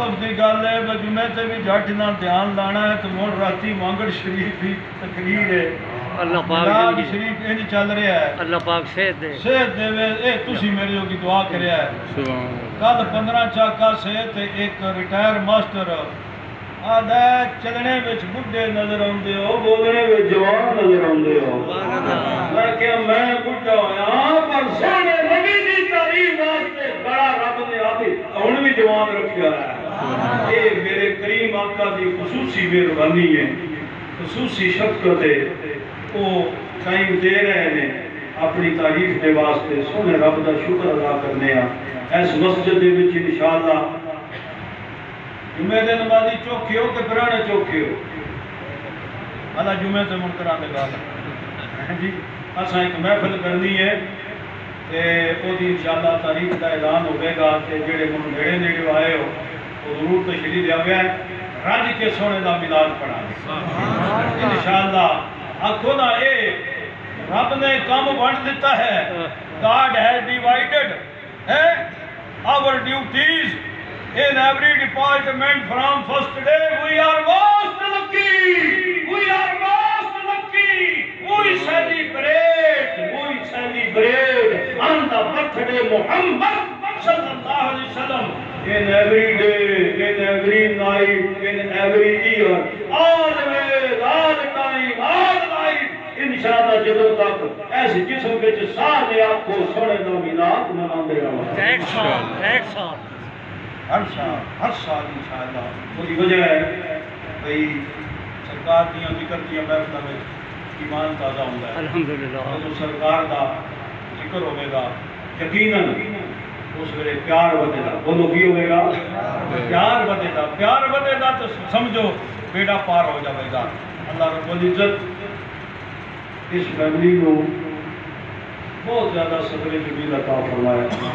سوتم دی گل ہے میں جمعے تے بھی جٹ نہ دھیان لانا ہے تو مون راتی مانگڑ شریف دی تقریر ہے اللہ پاک شریف انج چل رہا ہے اللہ پاک صحت دے صحت دے وے اے تسی میرے جو کی دعا کریا ہے کل پندرہ چاکا سے تے ایک ریٹائر ماسٹر آدھا چلنے وچ بڈھے نظر آندے ہو بولنے وچ جوان نظر آندے ہو میں کہ میں بڈھا ہویا پر سونے نبی دی تعریف واسطے بڑا رب نے آدھی ہن بھی جوان رکھیا ہے یہ میرے کریم آقا دی خصوصی مہربانی ہے، خصوصی شفقت ہے وہ ٹائم دے رہے ہیں اپنی تعریف کے واسطے۔ سونے رب دا شکر ادا کرنے ہیں اس مسجد دے وچ انشاءاللہ جمعے دے نمازی چوکھے ہو کہ پرانے چوکھے ہو؟ اللہ جمعے تے منکران دے گال ہاں جی اساں ایک محفل کرنی ہے تے او دی انشاءاللہ تاریخ دا اعلان ہوے گا تے جڑے من نیڑے نیڑے آئے ہو وہ ضرور تشریف لیا گیا ہے رج کے سونے دا میلاد پڑھا انشاءاللہ آکھو نا اے رب نے کام بانٹ دیتا ہے God has divided eh, our duties in every department from first day. We are most lucky. We are most lucky. We celebrate. We celebrate on the birthday Muhammad sallallahu alaihi wasallam. In every day, every night, in every year, always, all time, all life. انشاءاللہ جدو تک S جسم بچ سارے آپ کو سونے دا میلاد مناندے رہو ایک سال ایک سال۔ ہر سال ہر سال انشاءاللہ۔ وہی وجہ ہے۔ بھئی سرکار دیاں ذکر دیاں محفلوں میں ایمان تازہ ہوندا ہے۔ الحمدللہ۔ جدو سرکار دا ذکر ہوے گا یقیناً اس ویلے پیار ودے گا۔ بولو کی ہوے گا؟ پیار بدے گا پیار بدے گا تو سمجھو بیٹا پار ہو جائے گا۔ اللہ رب العزت اس فیملی کو بہت زیادہ صبر جمیل عطا فرمائے۔